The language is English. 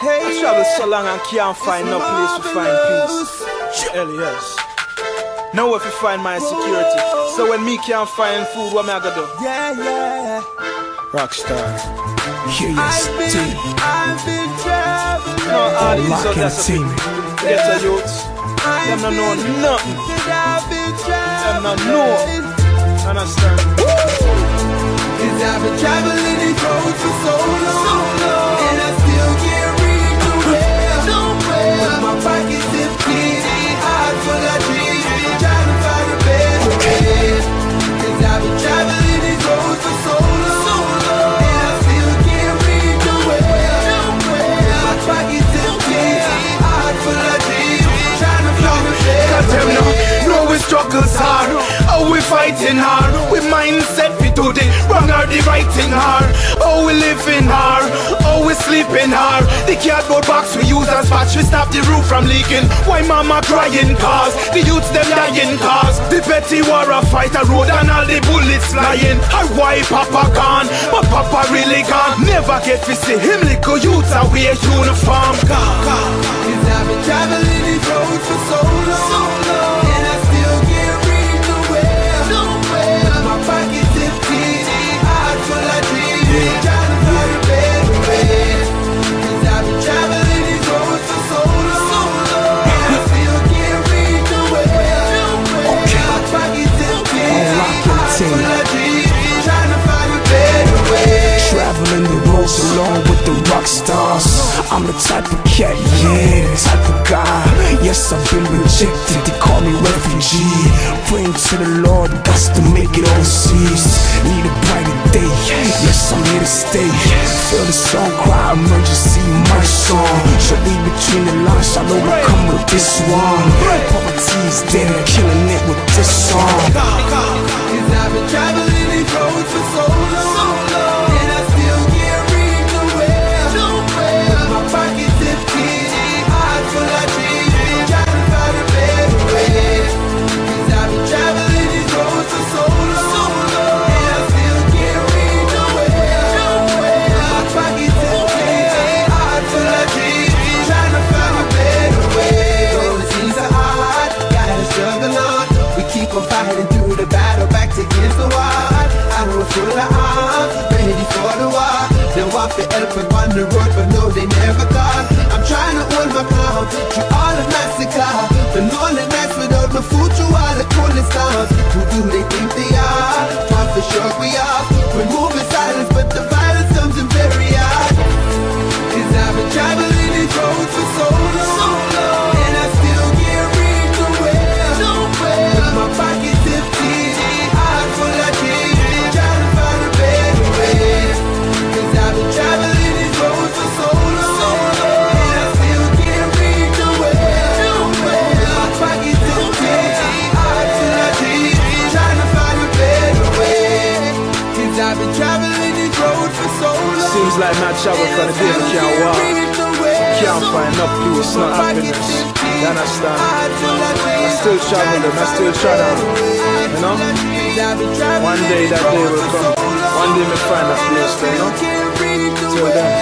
I travel so long and can't find no place to find peace. Hell yes. Now if you find my security. So when me can't find food, what am I gonna do? Yeah, yeah. Rockstar. Here yes, I've been, team. I've been traveling. No, all these Lock so and that's team. Get a youths. Them not know nothing. I've been Them not traveling. know. Understand? Cause I've been traveling these roads for so long. Fighting hard. We mindset we do the wrong or the right thing hard. How we living hard. How we sleeping hard. The cardboard box we use as patch We stop the roof from leaking. Why mama crying? Cause The youths them dying. Cause The petty war a fight a road and all the bullets flying. Or why papa gone But papa really gone. Never get to see him little youths a wear uniform. God, along with the rock stars. I'm the type of cat, yeah, the type of guy. Yes, I've been rejected, they call me refugee. Praying to the Lord, got to make it overseas. Need a brighter day, yes, I'm here to stay. Feel the song cry, emergency, my song. Should read between the lines, I know I come with this one. Poverty is dead, killing it with this song. Cause I've been traveling these roads for so long, Keep fighting through the battle, back against the wall. I it's full of arms, ready for the war. They walk the elephant on the road, but no, they never gone. I'm trying to hold my ground through all the massacre. The lonely nights without my food through all the coldest towns. Who do they think they are? But for sure we are. We're moving silence, but the like my travel for the day we can't walk. Can't find no peace, no happiness. You understand? I still traveling, I still trying You know? One day that day will come. One day me find a place you know? Till then.